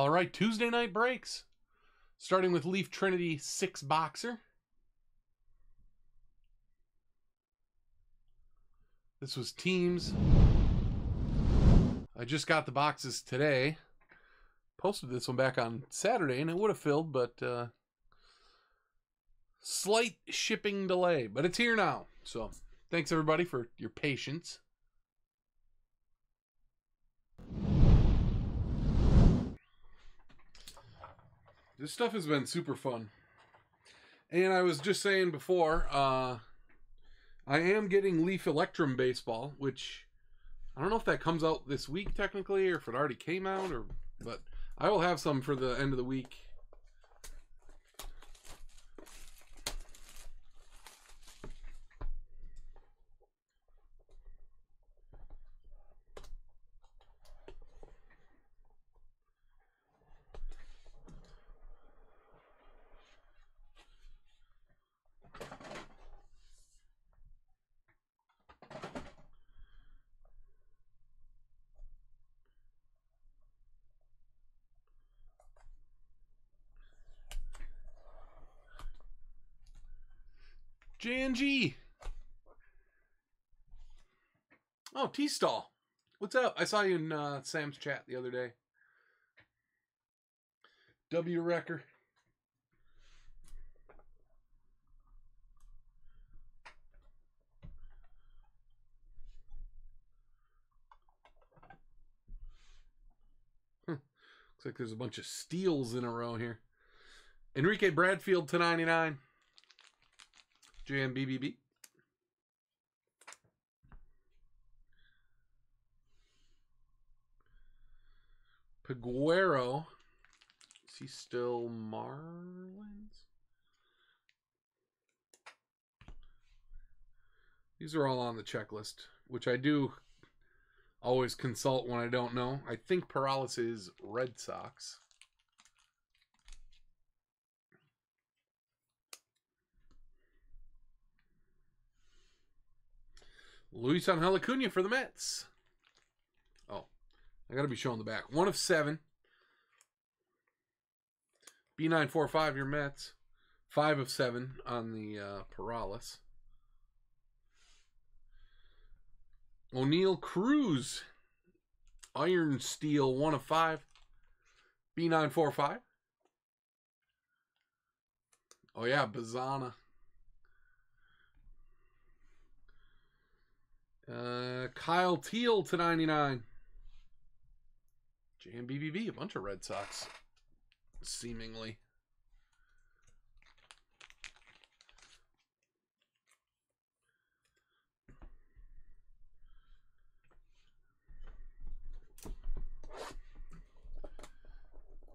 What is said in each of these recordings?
All right, Tuesday night breaks. Starting with Leaf Trinity 6 Boxer. This was teams. I just got the boxes today. Posted this one back on Saturday and it would have filled, but uh, slight shipping delay. But it's here now. So thanks everybody for your patience. This stuff has been super fun. And I was just saying before, uh, I am getting Leaf Electrum Baseball, which I don't know if that comes out this week technically or if it already came out or but I will have some for the end of the week. JNG. Oh, T Stall. What's up? I saw you in uh, Sam's chat the other day. W Wrecker. Looks like there's a bunch of steals in a row here. Enrique Bradfield to 99. JMBBB. Peguero. Is he still Marlins? These are all on the checklist, which I do always consult when I don't know. I think Paralysis is Red Sox. Luis Angel Acuna for the Mets. Oh, I got to be showing the back. One of seven. B945, your Mets. Five of seven on the uh, Paralis. Oneil Cruz. Iron Steel, one of five. B945. Oh, yeah, Bazzana. Uh, Kyle Teel to 99. JMBBB, a bunch of Red Sox, seemingly.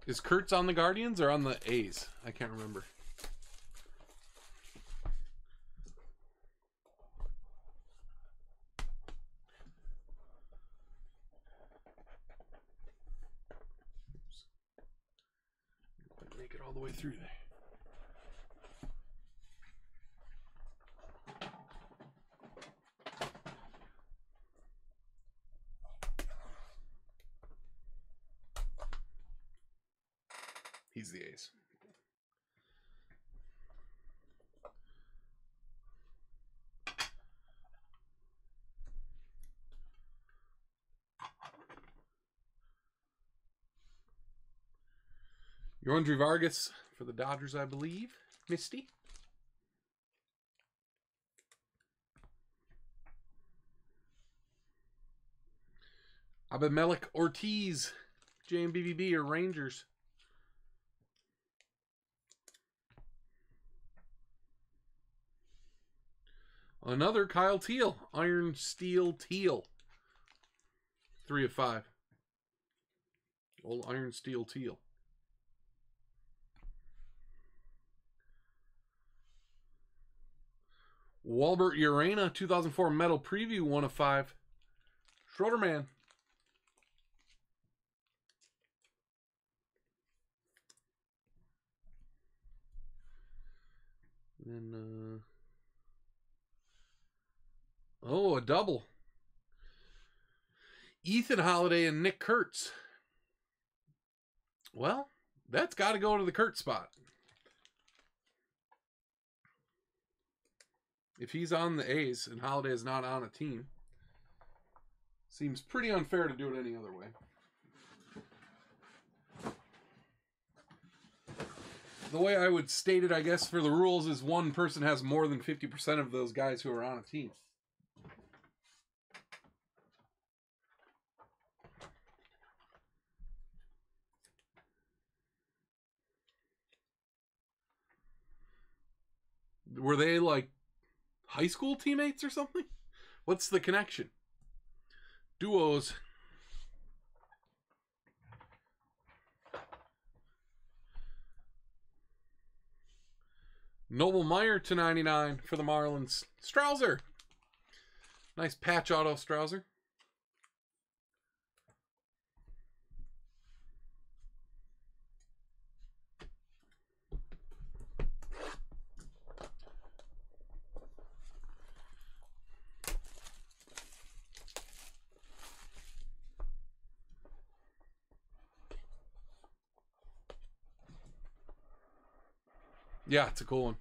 Is Kurtz on the Guardians or on the A's? I can't remember. Make it all the way through there. He's the ace. Yondry Vargas for the Dodgers, I believe. Misty. Abimelec Ortiz, JMBBB or Rangers. Another Kyle Teel, Iron Steel Teel. Three of five. Old Iron Steel Teel. Walbert Urena, 2004 Metal Preview, 1 of 5. Schroederman. Then, uh... Oh, a double. Ethan Holliday and Nick Kurtz. Well, that's got to go to the Kurt spot. If he's on the A's and Holliday is not on a team, seems pretty unfair to do it any other way. The way I would state it, I guess, for the rules is one person has more than 50% of those guys who are on a team. Were they like high school teammates or something? What's the connection? Duos. Noble Meyer to 99 for the Marlins. Strouser. Nice patch auto Strouser. Yeah, it's a cool one.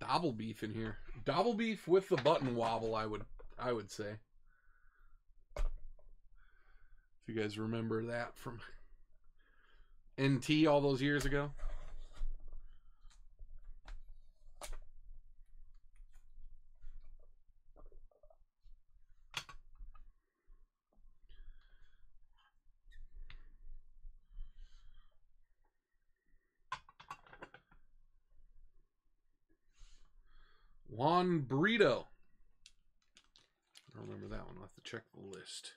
Double beef in here. Double beef with the button wobble, I would I would say. If you guys remember that from NT all those years ago. Burrito. I remember that one. I'll have to check the list.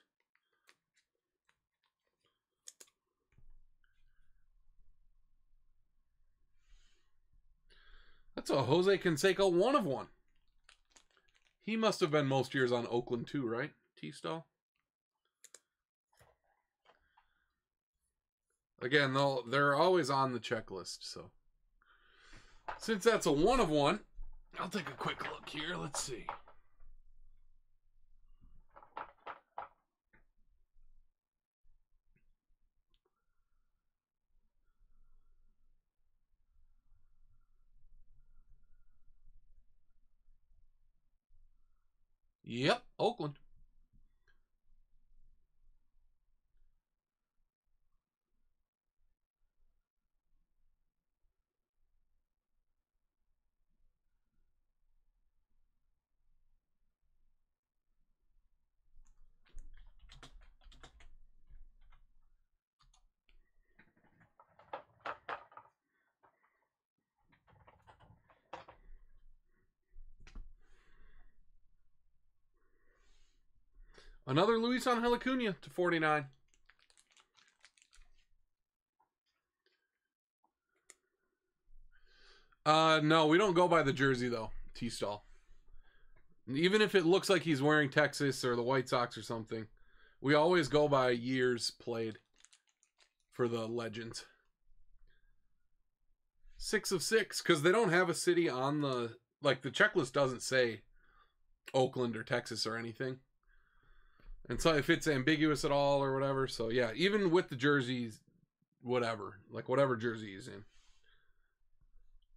That's a Jose Canseco one of one. He must have been most years on Oakland too, right? T-Stall. Again, though, they're always on the checklist, so. Since that's a one of one, I'll take a quick look here. Let's see. Yep, Oakland. Another Luis Angel Acuna to 49. Uh, no, we don't go by the jersey though, T stall. Even if it looks like he's wearing Texas or the White Sox or something, we always go by years played for the legends. Six of six, because they don't have a city on the like the checklist doesn't say Oakland or Texas or anything. And so if it's ambiguous at all or whatever, so yeah, even with the jerseys, whatever, like whatever jersey he's in.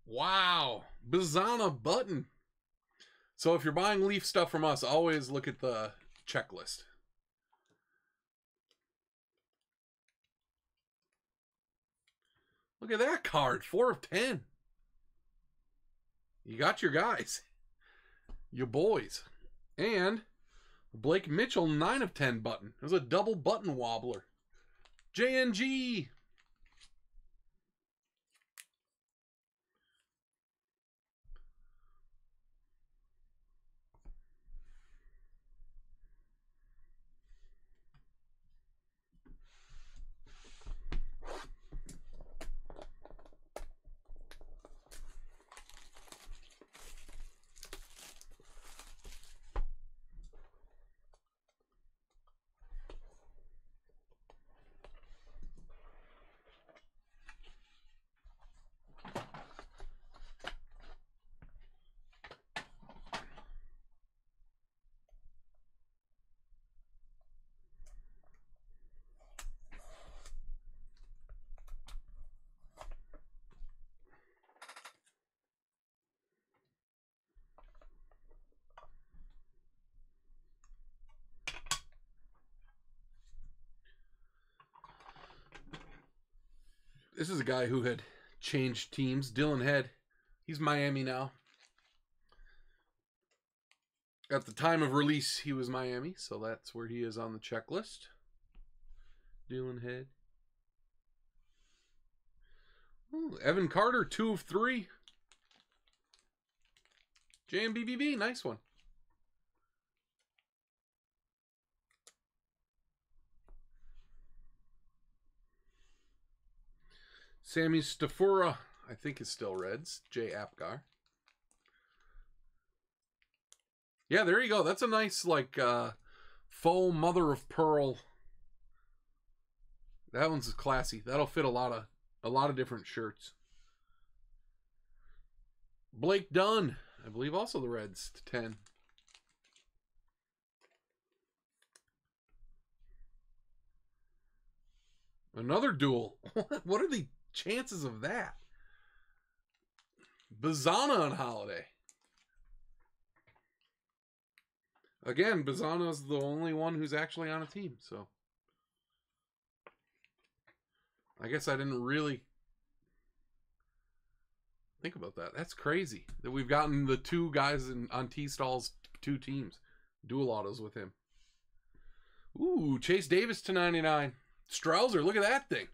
Wow, Bazzana button. So if you're buying Leaf stuff from us, always look at the checklist. Look at that card, four of ten. You got your guys, your boys, and Blake Mitchell, 9 of 10 button. It was a double button wobbler. JNG. This is a guy who had changed teams. Dillon Head. He's Miami now. At the time of release, he was Miami, so that's where he is on the checklist. Dillon Head. Ooh, Evan Carter, two of three. JMBBB, nice one. Sammy Stafura, I think is still Reds. Jay Apgar. Yeah, there you go. That's a nice like uh faux mother of pearl. That one's classy. That'll fit a lot of a lot of different shirts. Blake Dunn, I believe also the Reds to 10. Another duel. what are the chances of that? Bazzana on Holliday. Again, Bazzana's the only one who's actually on a team, so I guess I didn't really think about that. That's crazy that we've gotten the two guys in on T stalls two teams. Dual autos with him. Ooh, Chase Davis to 99. Strouser, look at that thing.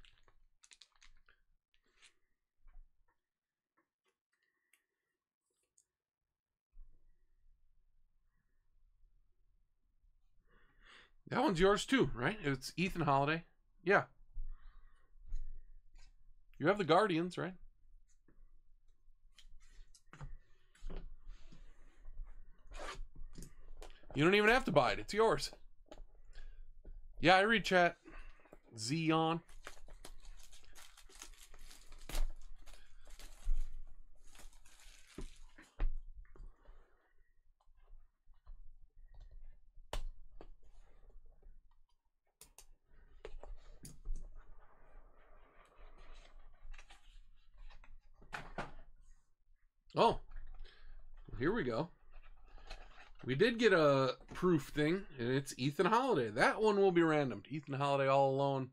That one's yours too, right? It's Ethan Holliday. Yeah. You have the Guardians, right? You don't even have to buy it. It's yours. Yeah, I read chat. Xeon. Oh, here we go. We did get a proof thing, and it's Ethan Holliday. That one will be random. Ethan Holliday all alone,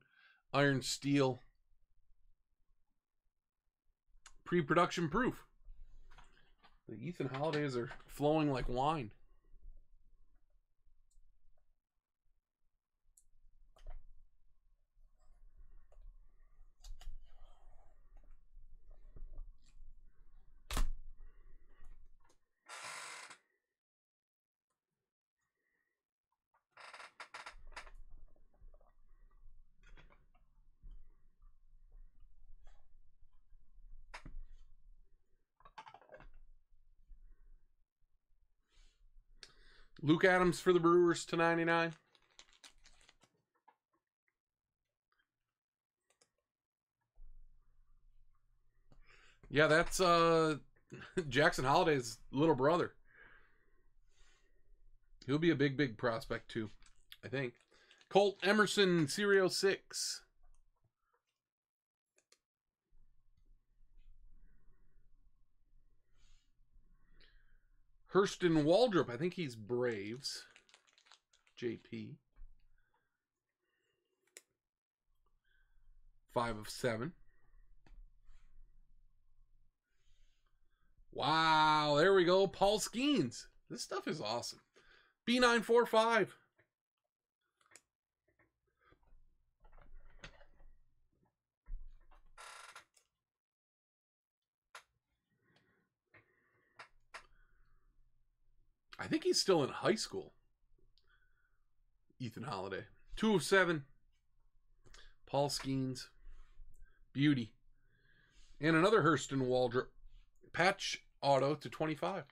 Iron Steel. Pre-production proof. The Ethan Hollidays are flowing like wine. Luke Adams for the Brewers to 99. Yeah, that's uh Jackson Holliday's little brother. He'll be a big, big prospect too, I think. Colt Emerson, Serio 6. Hurston Waldrop, I think he's Braves. JP. Five of seven. Wow, there we go. Paul Skenes. This stuff is awesome. B945. I think he's still in high school. Ethan Holliday. Two of seven. Paul Skenes. Beauty. And another Hurston Waldrop. Patch auto to 25.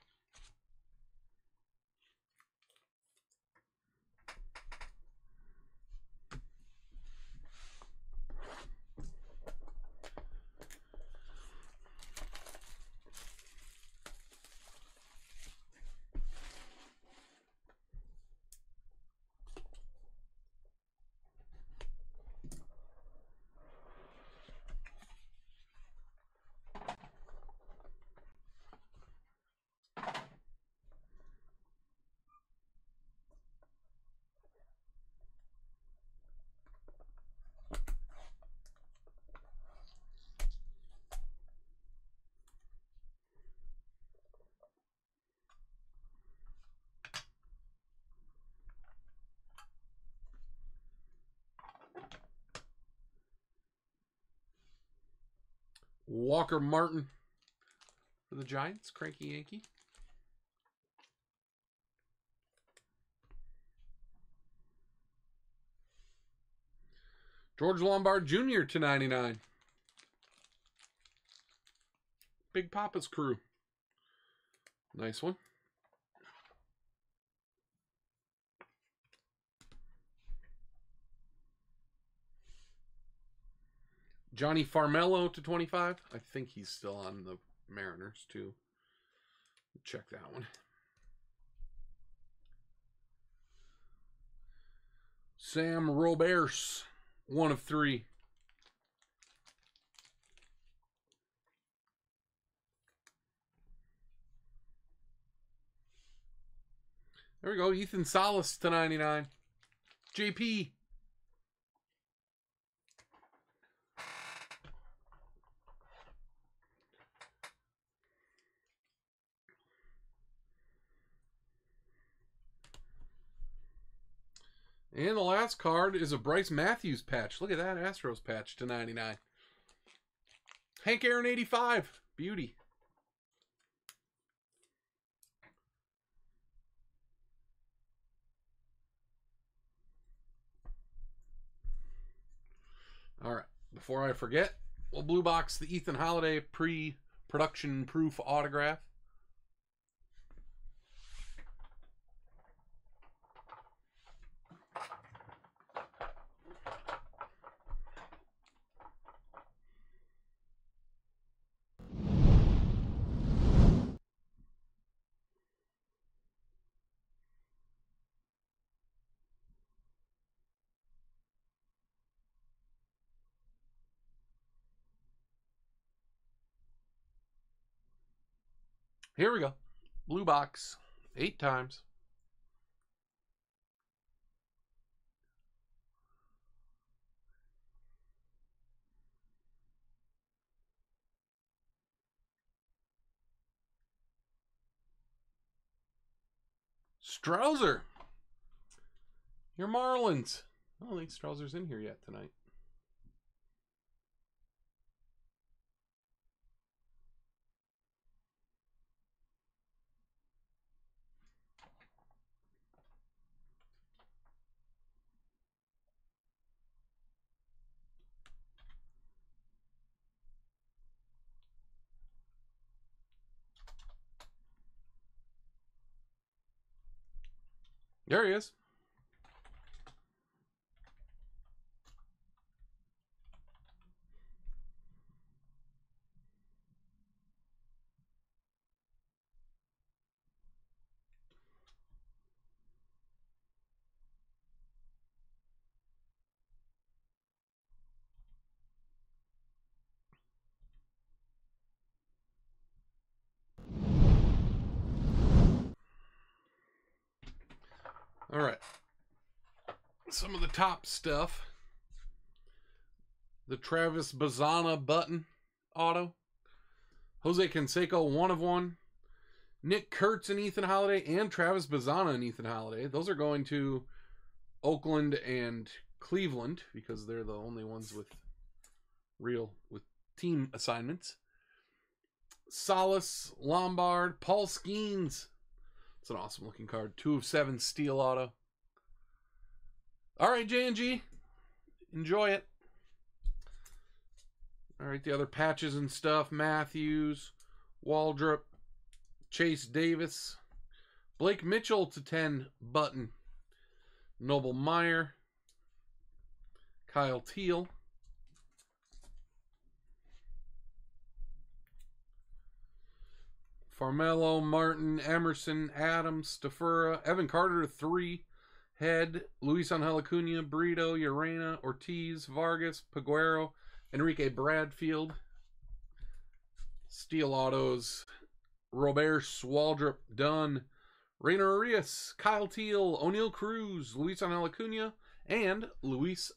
Walker Martin for the Giants. Cranky Yankee. George Lombard Jr. to 99. Big Papa's crew. Nice one. Jonny Farmelo to 25. I think he's still on the Mariners, too. Check that one. Sam Roberts, one of three. There we go. Ethan Salas to 99. JP. And the last card is a Bryce Matthews patch. Look at that Astros patch to 99. Hank Aaron 85. Beauty. All right. Before I forget, we'll blue box the Ethan Holliday pre-production proof autograph. Here we go. Blue box. Eight times. Strouser. Your Marlins. I don't think Strouser's in here yet tonight. There he is. All right. Some of the top stuff. The Travis Bazzana button auto. Jose Canseco, one of one. Nick Kurtz and Ethan Holliday, and Travis Bazzana and Ethan Holliday. Those are going to Oakland and Cleveland because they're the only ones with real with team assignments. Salas, Lombard, Paul Skenes, it's an awesome looking card. Two of seven steel auto. All right, JNG. Enjoy it. All right, the other patches and stuff. Matthews, Waldrop, Chase Davis, Blake Mitchell to 10 button. Noble Meyer, Kyle Teel. Farmelo, Martin, Emerson, Adams, Stafura, Evan Carter, three. Head, Luis Angel Acuna, Brito, Urena, Ortiz, Vargas, Paguero, Enrique Bradfield. Steel Autos, Roberts Waldrop, Dunn, Rainer Arias, Kyle Teel, Oneil Cruz, Luis Angel Acuna, and Luis